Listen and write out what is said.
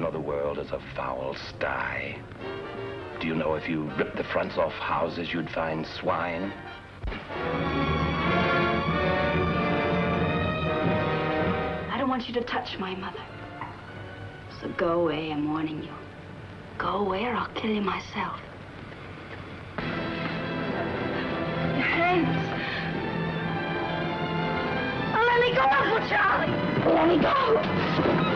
you know the world is a foul sty? Do you know if you ripped the fronts off houses, you'd find swine? I don't want you to touch my mother. So go away, I'm warning you. Go away or I'll kill you myself. Your hands. Let me go, Uncle Charlie. Let me go.